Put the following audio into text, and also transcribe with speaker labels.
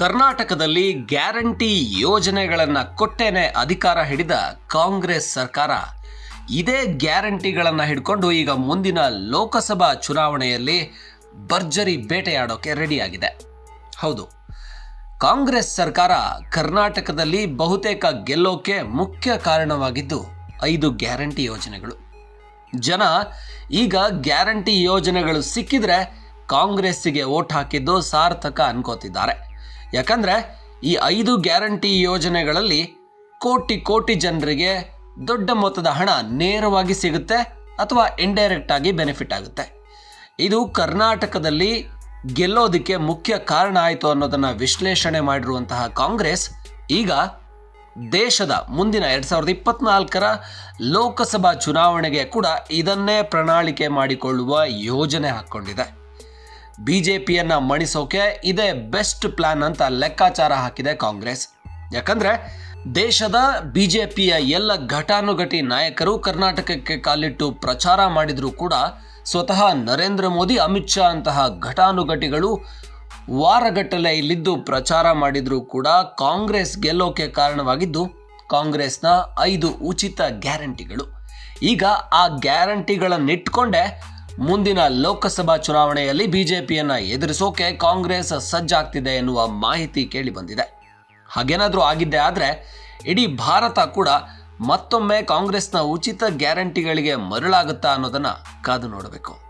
Speaker 1: ಕರ್ನಾಟಕದಲ್ಲಿ ಗ್ಯಾರಂಟಿ ಯೋಜನೆಗಳನ್ನು ಕೊಟ್ಟೇನೆ ಅಧಿಕಾರ ಹಿಡಿದ ಕಾಂಗ್ರೆಸ್ ಸರ್ಕಾರ. ಇದೇ ಗ್ಯಾರಂಟಿಗಳನ್ನು ಹಿಡ್ಕೊಂಡು ಈಗ ಮುಂದಿನ ಲೋಕಸಭಾ ಚುನಾವಣೆಯಲ್ಲಿ ಭರ್ಜರಿ ಬೇಟೆಯಾಡೋಕೆ ರೆಡಿಯಾಗಿದೆ. ಹೌದು, ಕಾಂಗ್ರೆಸ್ ಸರ್ಕಾರ ಕರ್ನಾಟಕದಲ್ಲಿ ಬಹುತೇಕ ಗೆಲ್ಲೋಕೆ ಮುಖ್ಯ ಕಾರಣವಾಗಿದ್ದು ಐದು ಗ್ಯಾರಂಟಿ ಯೋಜನೆಗಳು. ಜನ ಈಗ ಗ್ಯಾರಂಟಿ ಯೋಜನೆಗಳು ಸಿಕ್ಕಿದ್ರೆ ಕಾಂಗ್ರೆಸ್ಸಿಗೆ ಓಟ್ ಹಾಕಿದ್ದು ಸಾರ್ಥಕ ಅನ್ಕೋತಿದ್ದಾರೆ. ಯಾಕಂದ್ರೆ ಈ ಐದು ಗ್ಯಾರಂಟಿ ಯೋಜನೆಗಳಲ್ಲಿ ಕೋಟಿ ಕೋಟಿ ಜನರಿಗೆ ದೊಡ್ಡ ಮೊತ್ತದ ಹಣ ನೇರವಾಗಿ ಸಿಗುತ್ತೆ ಅಥವಾ ಇಂಡೈರೆಕ್ಟ್ ಆಗಿ ಬೆನಿಫಿಟ್ ಆಗುತ್ತೆ. ಇದು ಕರ್ನಾಟಕದಲ್ಲಿ ಗೆಲ್ಲೋದಕ್ಕೆ ಮುಖ್ಯ ಕಾರಣ ಆಯಿತು ಅನ್ನೋದನ್ನು ವಿಶ್ಲೇಷಣೆ ಮಾಡಿರುವಂತಹ ಕಾಂಗ್ರೆಸ್ ಈಗ ದೇಶದ ಮುಂದಿನ ಎರಡು ಸಾವಿರದ ಇಪ್ಪತ್ನಾಲ್ಕರ ಲೋಕಸಭಾ ಚುನಾವಣೆಗೆ ಕೂಡ ಇದನ್ನೇ ಪ್ರಣಾಳಿಕೆ ಮಾಡಿಕೊಳ್ಳುವ ಯೋಜನೆ ಹಾಕ್ಕೊಂಡಿದೆ. ಬಿಜೆಪಿಯನ್ನ ಮಣಿಸೋಕೆ ಇದೇ ಬೆಸ್ಟ್ ಪ್ಲಾನ್ ಅಂತ ಲೆಕ್ಕಾಚಾರ ಹಾಕಿದೆ ಕಾಂಗ್ರೆಸ್. ಯಾಕಂದ್ರೆ ದೇಶದ ಬಿಜೆಪಿಯ ಎಲ್ಲ ಘಟಾನುಘಟಿ ನಾಯಕರು ಕರ್ನಾಟಕಕ್ಕೆ ಕಾಲಿಟ್ಟು ಪ್ರಚಾರ ಮಾಡಿದರೂ ಕೂಡ ಸ್ವತಃ ನರೇಂದ್ರ ಮೋದಿ, ಅಮಿತ್ ಶಾ ಅಂತಹ ಘಟಾನುಘಟಿಗಳು ವಾರಗಟ್ಟಲೆ ಇಲ್ಲಿದ್ದು ಪ್ರಚಾರ ಮಾಡಿದರೂ ಕೂಡ ಕಾಂಗ್ರೆಸ್ ಗೆಲ್ಲೋಕೆ ಕಾರಣವಾಗಿದ್ದು ಕಾಂಗ್ರೆಸ್ನ ಐದು ಉಚಿತ ಗ್ಯಾರಂಟಿಗಳು. ಈಗ ಆ ಗ್ಯಾರಂಟಿಗಳನ್ನಿಟ್ಕೊಂಡೇ ಮುಂದಿನ ಲೋಕಸಭಾ ಚುನಾವಣೆಯಲ್ಲಿ ಬಿಜೆಪಿಯನ್ನ ಎದುರಿಸೋಕೆ ಕಾಂಗ್ರೆಸ್ ಸಜ್ಜಾಗ್ತಿದೆ ಎನ್ನುವ ಮಾಹಿತಿ ಕೇಳಿ ಬಂದಿದೆ. ಹಾಗೇನಾದ್ರೂ ಆಗಿದ್ದೆ ಆದರೆ ಇಡೀ ಭಾರತ ಕೂಡ ಮತ್ತೊಮ್ಮೆ ಕಾಂಗ್ರೆಸ್ನ ಉಚಿತ ಗ್ಯಾರಂಟಿಗಳಿಗೆ ಮರಳಾಗುತ್ತಾ ಅನ್ನೋದನ್ನ ಕಾದು ನೋಡಬೇಕು.